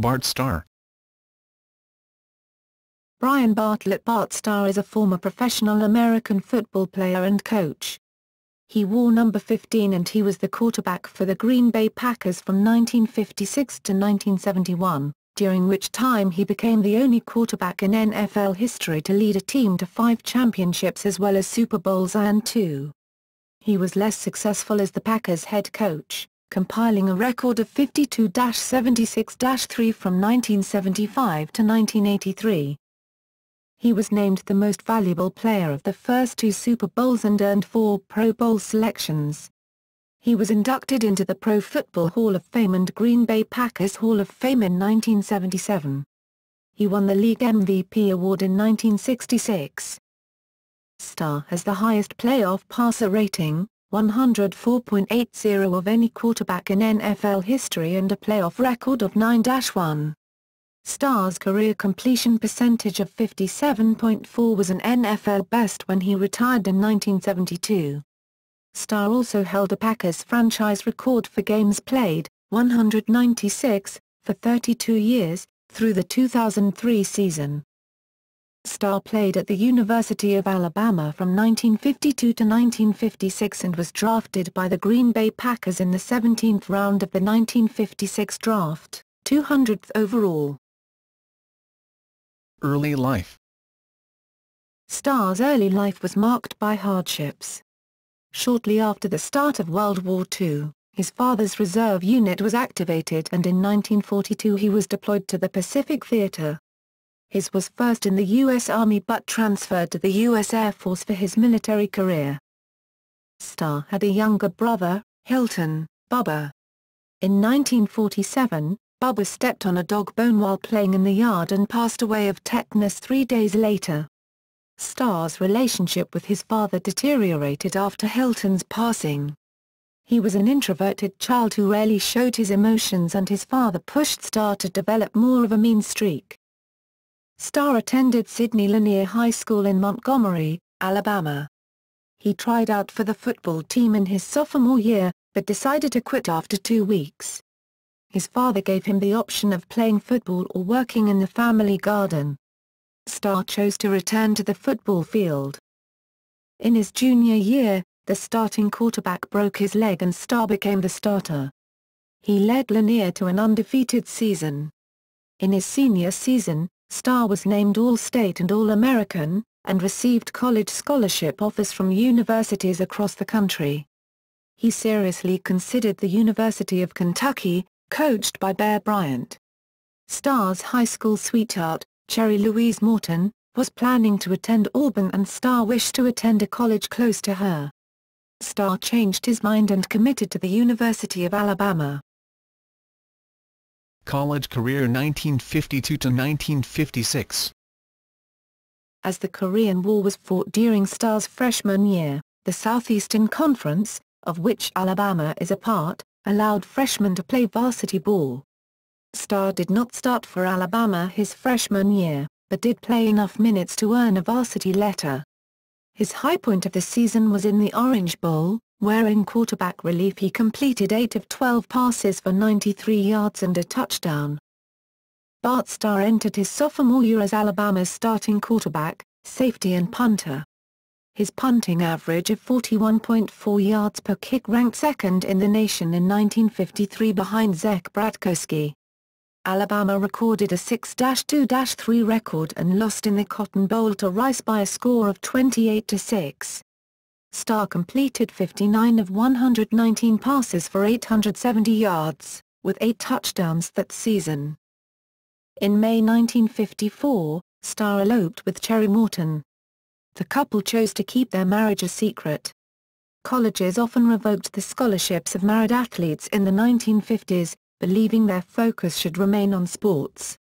Bart Starr Bryan Bartlett Bart Starr is a former professional American football player and coach. He wore number 15 and he was the quarterback for the Green Bay Packers from 1956 to 1971, during which time he became the only quarterback in NFL history to lead a team to five championships as well as Super Bowls and two. He was less successful as the Packers head coach, compiling a record of 52-76-3 from 1975 to 1983. He was named the most valuable player of the first two Super Bowls and earned four Pro Bowl selections. He was inducted into the Pro Football Hall of Fame and Green Bay Packers Hall of Fame in 1977. He won the league MVP award in 1966. Starr has the highest playoff passer rating, 104.80 of any quarterback in NFL history and a playoff record of 9-1. Starr's career completion percentage of 57.4 was an NFL best when he retired in 1972. Starr also held a Packers franchise record for games played, 196, for 32 years, through the 2003 season. Starr played at the University of Alabama from 1952 to 1956 and was drafted by the Green Bay Packers in the 17th round of the 1956 draft, 200th overall. Early life Starr's early life was marked by hardships. Shortly after the start of World War II, his father's reserve unit was activated and in 1942 he was deployed to the Pacific Theater. His was first in the U.S. Army but transferred to the U.S. Air Force for his military career. Starr had a younger brother, Hilton, Bubba. In 1947, Bubba stepped on a dog bone while playing in the yard and passed away of tetanus three days later. Starr's relationship with his father deteriorated after Hilton's passing. He was an introverted child who rarely showed his emotions and his father pushed Starr to develop more of a mean streak. Starr attended Sidney Lanier High School in Montgomery, Alabama. He tried out for the football team in his sophomore year, but decided to quit after two weeks. His father gave him the option of playing football or working in the family garden. Starr chose to return to the football field. In his junior year, the starting quarterback broke his leg and Starr became the starter. He led Lanier to an undefeated season. In his senior season, Starr was named All-State and All-American, and received college scholarship offers from universities across the country. He seriously considered the University of Kentucky, coached by Bear Bryant. Starr's high school sweetheart, Cherry Louise Morton, was planning to attend Auburn and Starr wished to attend a college close to her. Starr changed his mind and committed to the University of Alabama. College career 1952 to 1956 As the Korean War was fought during Starr's freshman year, the Southeastern Conference, of which Alabama is a part, allowed freshmen to play varsity ball. Starr did not start for Alabama his freshman year, but did play enough minutes to earn a varsity letter. His high point of the season was in the Orange Bowl, where in quarterback relief he completed 8 of 12 passes for 93 yards and a touchdown. Bart Starr entered his sophomore year as Alabama's starting quarterback, safety and punter. His punting average of 41.4 yards per kick ranked second in the nation in 1953 behind Zeke Bratkowski. Alabama recorded a 6-2-3 record and lost in the Cotton Bowl to Rice by a score of 28-6. Starr completed 59 of 119 passes for 870 yards, with eight touchdowns that season. In May 1954, Starr eloped with Cherry Morton, the couple chose to keep their marriage a secret. Colleges often revoked the scholarships of married athletes in the 1950s, believing their focus should remain on sports.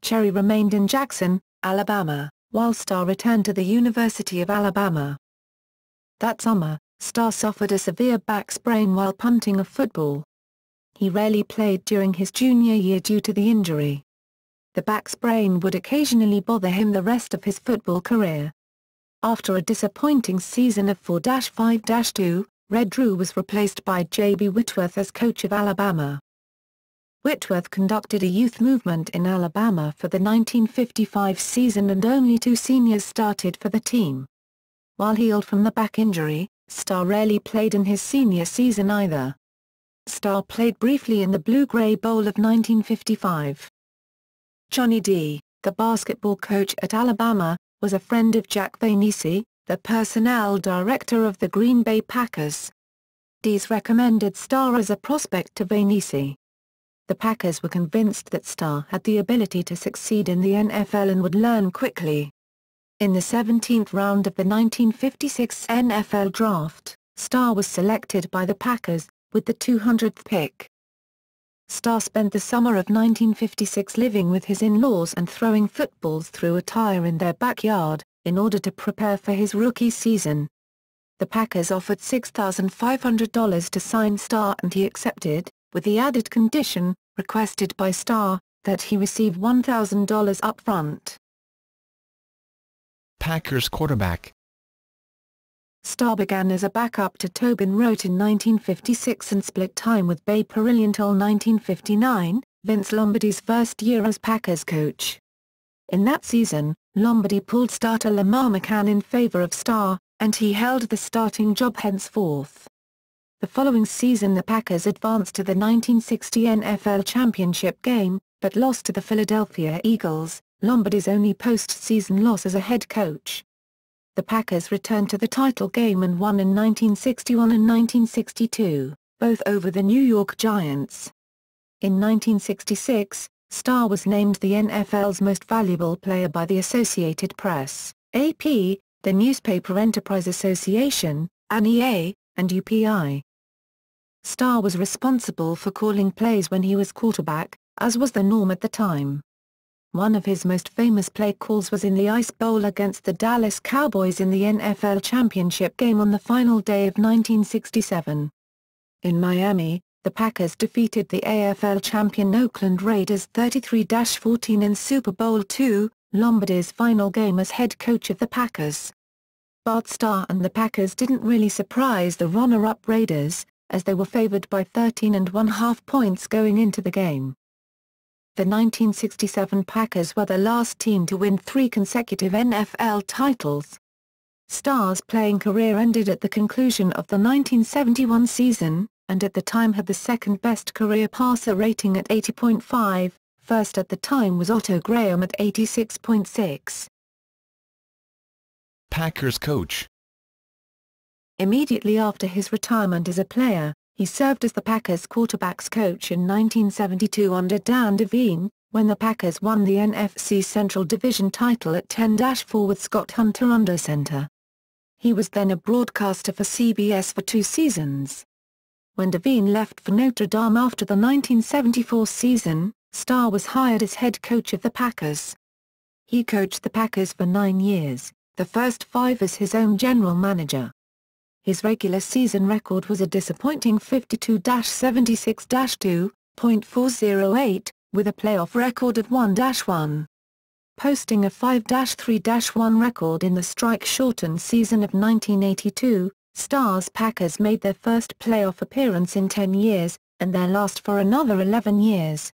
Cherry remained in Jackson, Alabama, while Starr returned to the University of Alabama. That summer, Starr suffered a severe back sprain while punting a football. He rarely played during his junior year due to the injury. The back sprain would occasionally bother him the rest of his football career. After a disappointing season of 4-5-2, Red Drew was replaced by J.B. Whitworth as coach of Alabama. Whitworth conducted a youth movement in Alabama for the 1955 season and only two seniors started for the team. While healed from the back injury, Starr rarely played in his senior season either. Starr played briefly in the Blue-Gray Bowl of 1955. Johnny Dee., the basketball coach at Alabama, was a friend of Jack Vainisi, the personnel director of the Green Bay Packers. Dees recommended Starr as a prospect to Vainisi the Packers were convinced that Starr had the ability to succeed in the NFL and would learn quickly. In the 17th round of the 1956 NFL Draft, Starr was selected by the Packers, with the 200th pick. Starr spent the summer of 1956 living with his in-laws and throwing footballs through a tire in their backyard, in order to prepare for his rookie season. The Packers offered $6,500 to sign Starr and he accepted, with the added condition, requested by Starr, that he receive $1,000 upfront. Packers quarterback Starr began as a backup to Tobin Rote in 1956 and split time with Babe Parilli until 1959, Vince Lombardi's first year as Packers coach. In that season, Lombardi pulled starter Lamar McHan in favor of Starr, and he held the starting job henceforth. The following season the Packers advanced to the 1960 NFL Championship game, but lost to the Philadelphia Eagles, Lombardi's only postseason loss as a head coach. The Packers returned to the title game and won in 1961 and 1962, both over the New York Giants. In 1966, Starr was named the NFL's most valuable player by the Associated Press, AP, the Newspaper Enterprise Association, NEA, and UPI. Starr was responsible for calling plays when he was quarterback, as was the norm at the time. One of his most famous play calls was in the Ice Bowl against the Dallas Cowboys in the NFL Championship game on the final day of 1967. In Miami, the Packers defeated the AFL champion Oakland Raiders 33-14 in Super Bowl II, Lombardi's final game as head coach of the Packers. Bart Starr and the Packers didn't really surprise the runner-up Raiders, as they were favored by 13 and one-half points going into the game. The 1967 Packers were the last team to win three consecutive NFL titles. Starr's playing career ended at the conclusion of the 1971 season, and at the time had the second-best career passer rating at 80.5, first at the time was Otto Graham at 86.6. Packers coach Immediately after his retirement as a player, he served as the Packers quarterbacks coach in 1972 under Dan Devine, when the Packers won the NFC Central Division title at 10-4 with Scott Hunter under center. He was then a broadcaster for CBS for two seasons. When Devine left for Notre Dame after the 1974 season, Starr was hired as head coach of the Packers. He coached the Packers for nine years, the first five as his own general manager. His regular season record was a disappointing 52-76-2.408, with a playoff record of 1-1. Posting a 5-3-1 record in the strike-shortened season of 1982, Starr's Packers made their first playoff appearance in 10 years, and their last for another 11 years.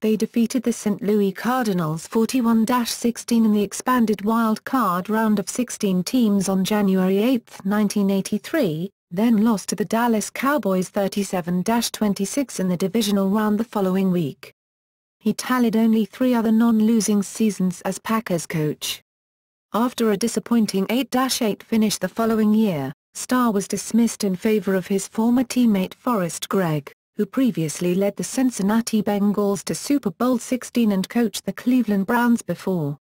They defeated the St. Louis Cardinals 41-16 in the expanded wild card round of 16 teams on January 8, 1983, then lost to the Dallas Cowboys 37-26 in the divisional round the following week. He tallied only three other non-losing seasons as Packers coach. After a disappointing 8-8 finish the following year, Starr was dismissed in favor of his former teammate Forrest Gregg who previously led the Cincinnati Bengals to Super Bowl XVI and coached the Cleveland Browns before.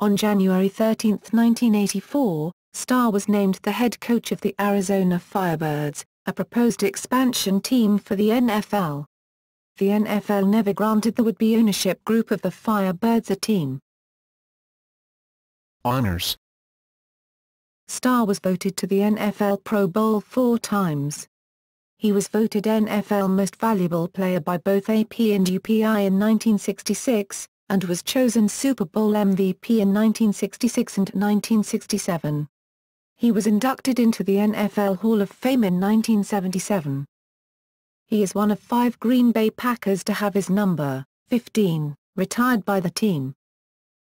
On January 13, 1984, Starr was named the head coach of the Arizona Firebirds, a proposed expansion team for the NFL. The NFL never granted the would-be ownership group of the Firebirds a team. Honors Starr was voted to the NFL Pro Bowl four times. He was voted NFL Most Valuable Player by both AP and UPI in 1966, and was chosen Super Bowl MVP in 1966 and 1967. He was inducted into the NFL Hall of Fame in 1977. He is one of five Green Bay Packers to have his number, 15, retired by the team.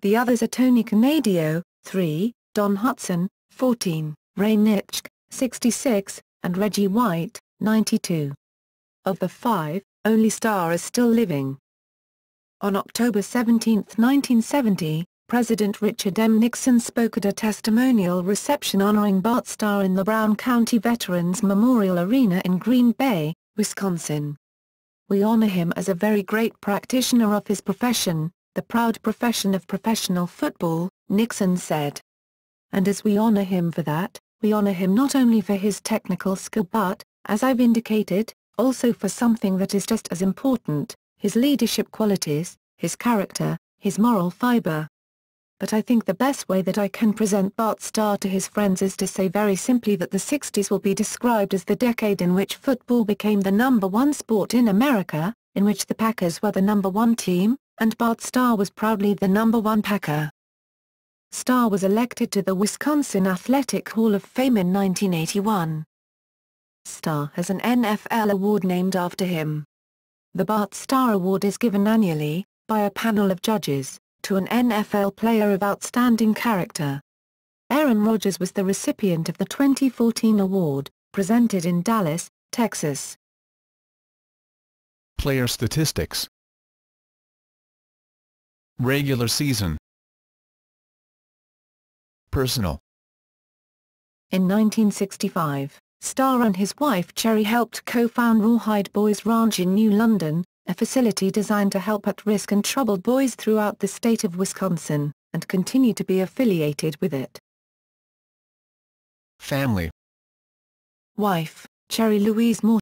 The others are Tony Canadeo, 3, Don Hutson, 14, Ray Nitschke, 66, and Reggie White, 92. Of the five, only Starr is still living. On October 17, 1970, President Richard M. Nixon spoke at a testimonial reception honoring Bart Starr in the Brown County Veterans Memorial Arena in Green Bay, Wisconsin. We honor him as a very great practitioner of his profession, the proud profession of professional football, Nixon said. And as we honor him for that, we honor him not only for his technical skill but, as I've indicated, also for something that is just as important, his leadership qualities, his character, his moral fiber. But I think the best way that I can present Bart Starr to his friends is to say very simply that the 60s will be described as the decade in which football became the number one sport in America, in which the Packers were the number one team, and Bart Starr was proudly the number one Packer. Starr was elected to the Wisconsin Athletic Hall of Fame in 1981. Starr has an NFL award named after him. The Bart Starr Award is given annually, by a panel of judges, to an NFL player of outstanding character. Aaron Rodgers was the recipient of the 2014 award, presented in Dallas, Texas. Player statistics Regular season Personal In 1965, Starr and his wife Cherry helped co-found Rawhide Boys Ranch in New London, a facility designed to help at-risk and troubled boys throughout the state of Wisconsin, and continue to be affiliated with it. Family Wife, Cherry Louise Moore